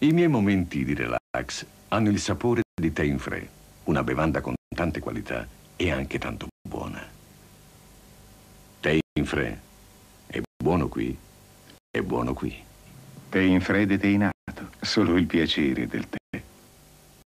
I miei momenti di relax hanno il sapore di tè in fre, una bevanda con tante qualità e anche tanto buona. Tè in fre è buono qui, è buono qui. Tè in fre deteinato, solo il piacere del tè.